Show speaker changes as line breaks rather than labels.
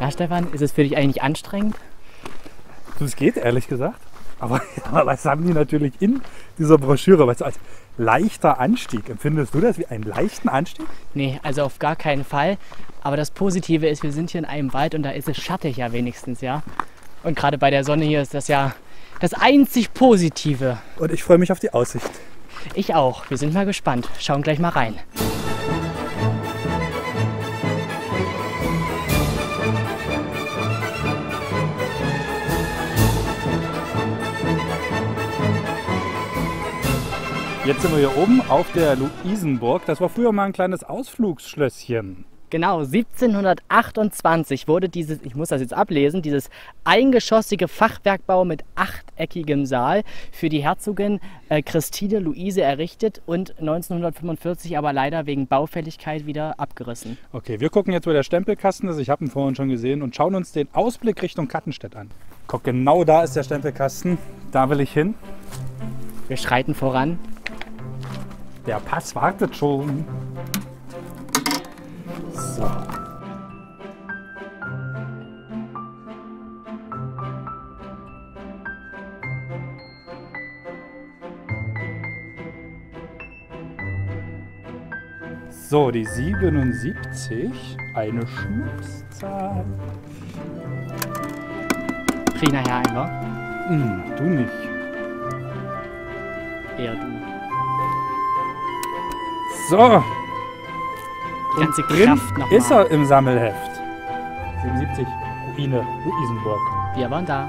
Ja, Stefan, ist es für dich eigentlich anstrengend?
Das geht, ehrlich gesagt. Aber ja, was haben die natürlich in dieser Broschüre? Weißt du, als leichter Anstieg. Empfindest du das wie einen leichten Anstieg?
Nee, also auf gar keinen Fall. Aber das Positive ist, wir sind hier in einem Wald und da ist es schattig ja wenigstens, ja. Und gerade bei der Sonne hier ist das ja das einzig Positive.
Und ich freue mich auf die Aussicht.
Ich auch. Wir sind mal gespannt. Schauen gleich mal rein.
Jetzt sind wir hier oben auf der Luisenburg. Das war früher mal ein kleines Ausflugsschlösschen.
Genau, 1728 wurde dieses, ich muss das jetzt ablesen, dieses eingeschossige Fachwerkbau mit achteckigem Saal für die Herzogin äh, Christine Luise errichtet und 1945 aber leider wegen Baufälligkeit wieder abgerissen.
Okay, wir gucken jetzt, wo der Stempelkasten ist. Ich habe ihn vorhin schon gesehen und schauen uns den Ausblick Richtung Kattenstedt an. Guck, genau da ist der Stempelkasten. Da will ich hin.
Wir schreiten voran.
Der Pass wartet schon. So. So, die 77, eine Schnapszahl.
Krieg ich nachher ein, wa?
Hm, du nicht.
Eher du.
So,
Die ganze
drin
Kraft nochmal.
ist er im Sammelheft. 77, Ruine, Luisenburg.
Wir waren da.